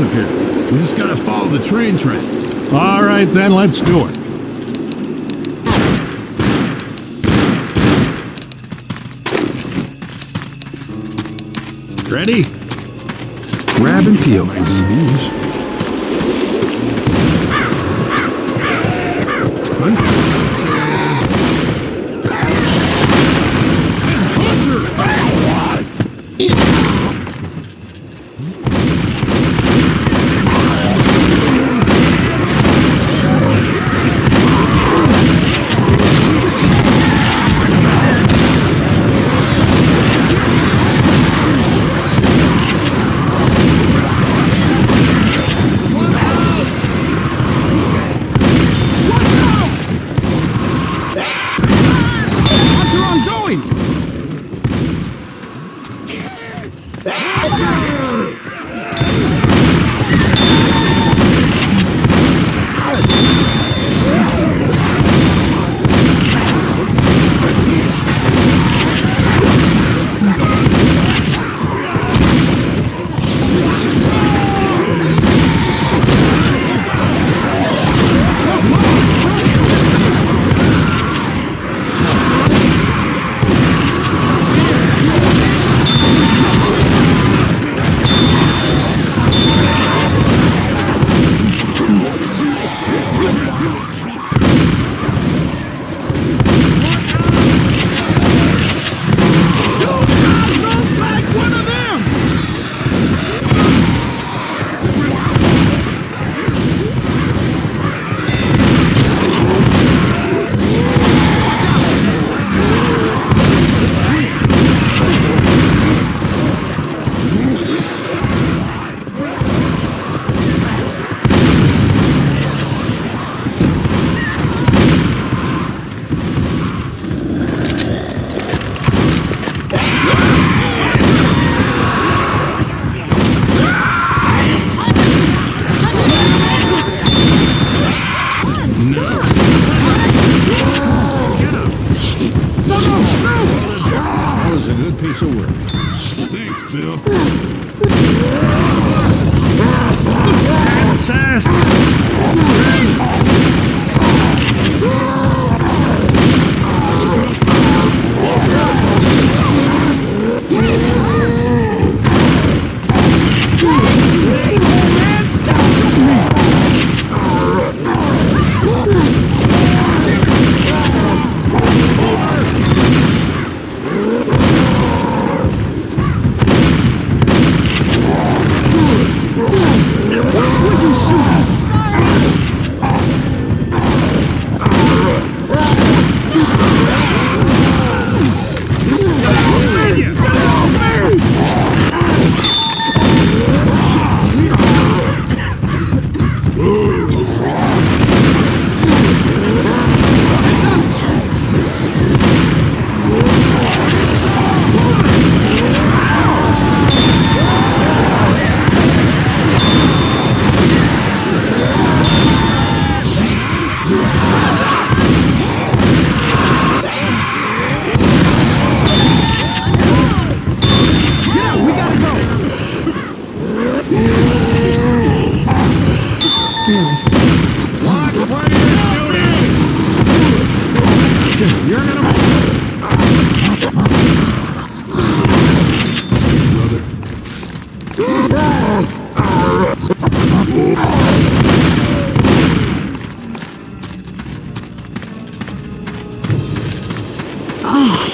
We just gotta follow the train track. All right, then, let's do it. Ready? Grab and peel.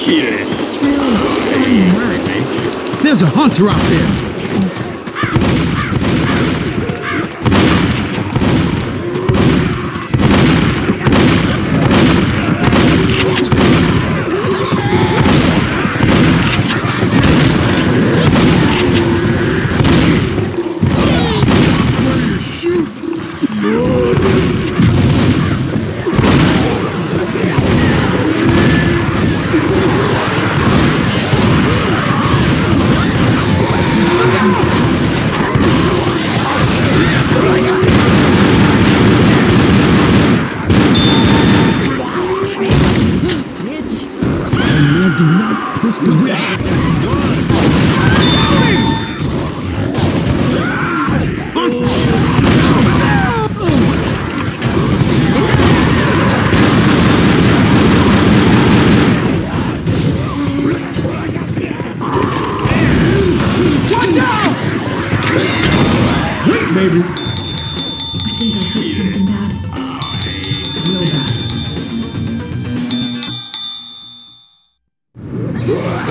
It's really to. There's a hunter out there. Yeah.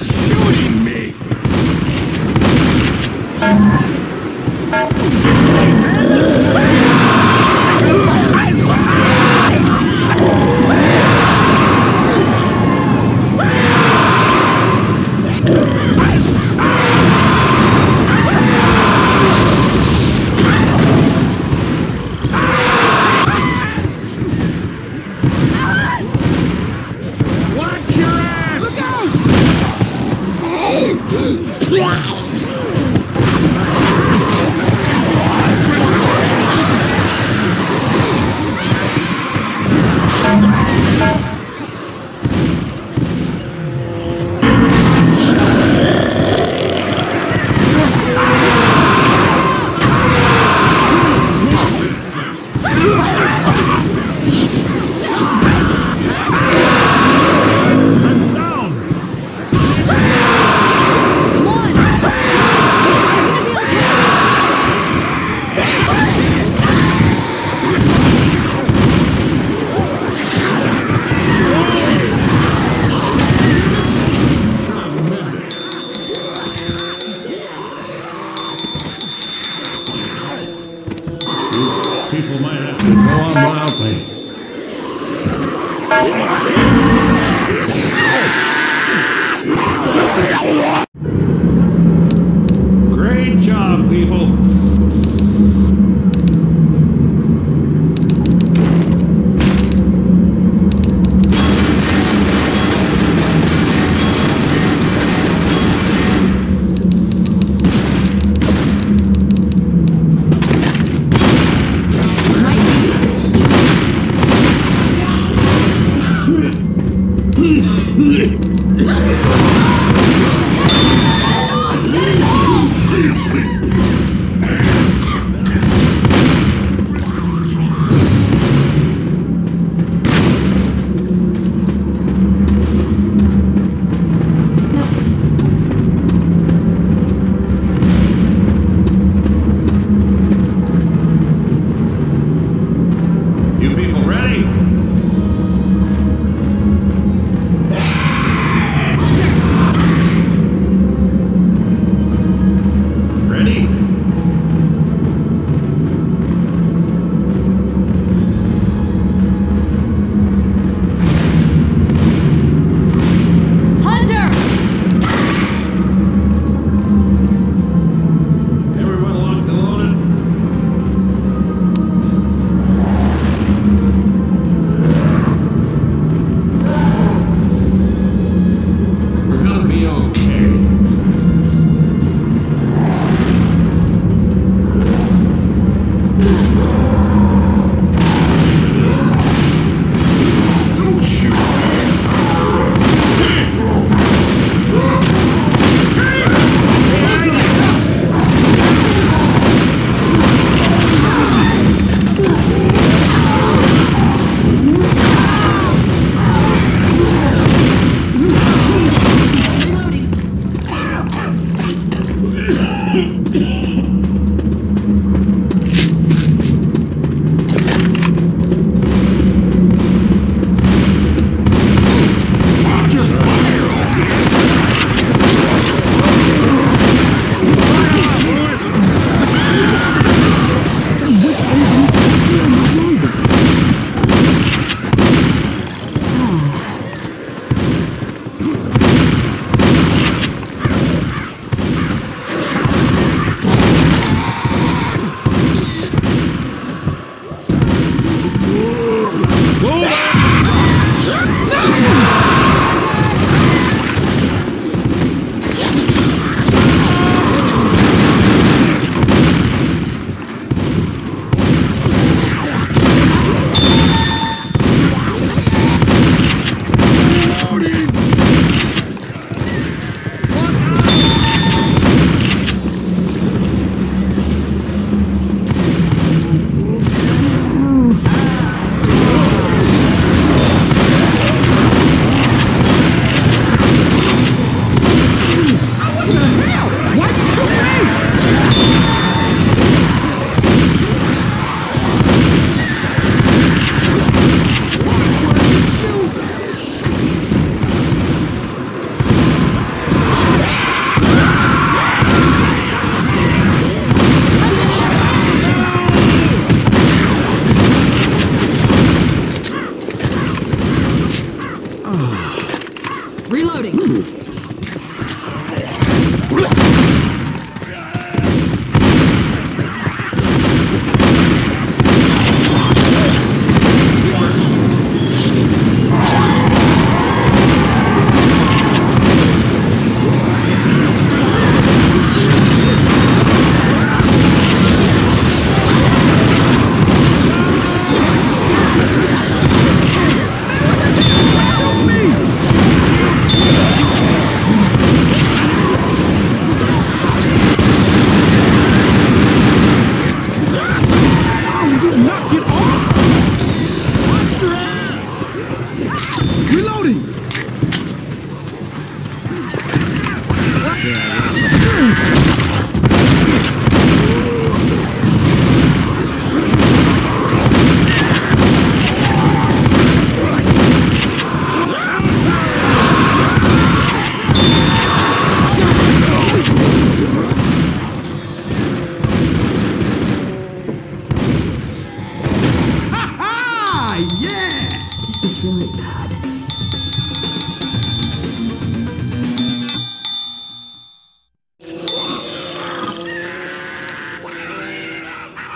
Bitch. On loudly. Great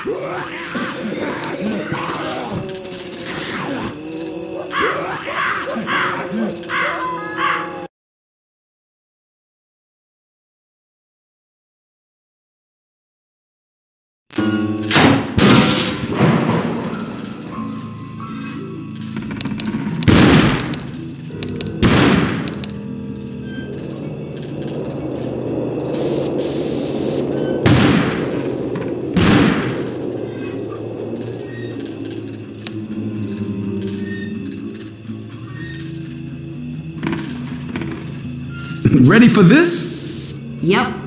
Ah! Ready for this? Yep.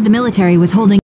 Heard the military was holding